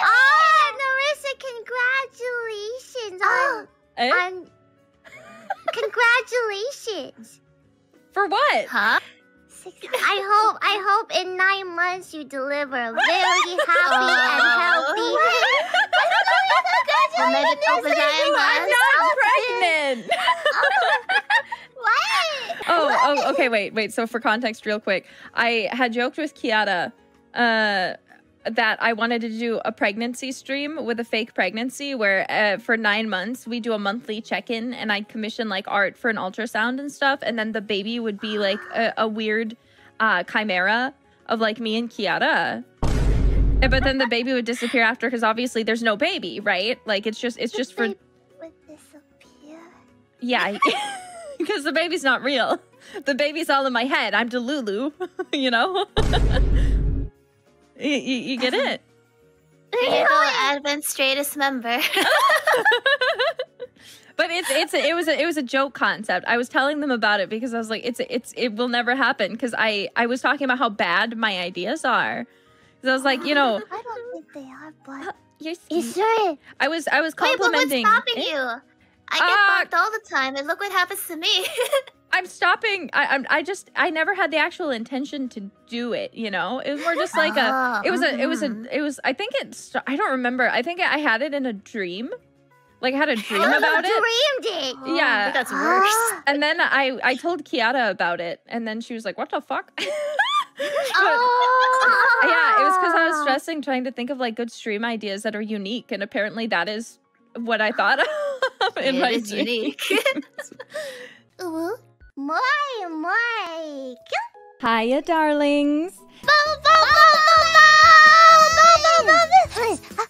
Oh, Nerissa, congratulations on, Eh? on congratulations. For what? Huh? I hope I hope in nine months you deliver very happy and healthy. Omedetou gozaimasu. I'm not pregnant. what? Oh, oh, okay, wait, wait. So for context, real quick, I had joked with Kiara uh, that I wanted to do a pregnancy stream with a fake pregnancy where uh, for nine months we do a monthly check-in and I'd commission like art for an ultrasound and stuff, and then the baby would be like a, a weird uh, chimera of like me and Kiara. But then the baby would disappear after because obviously there's no baby, right? Like it's just it's just for Would disappear. yeah, because the baby's not real. The baby's all in my head. I'm Delulu, you know. you, you, you get it? Little Advent straightest member. But it's it's it was a, it was a joke concept. I was telling them about it because I was like, it's it's it will never happen because I I was talking about how bad my ideas are. Because I was like, you know, I don't think they are, but you're you sweet. sure? I was I was Wait, but what's complimenting. stopping Eh? you? I get Ah. blocked all the time, and look what happens to me. I'm stopping. I I'm, I just I never had the actual intention to do it. You know, it was more just like a. Ah, It was a. It was a. mhm. It was. I think it's. I don't remember. I think I had it in a dream. Like I had a dream Oh, about it. dreamed it. Oh, Yeah. that's worse. And then I I told Kiara about it, and then she was like, "What the fuck?" Oh. yeah, it was because I was stressing trying to think of like good stream ideas that are unique, and apparently that is what I thought of in It my is dream. unique. Ooh, my, my. Hiya, darlings.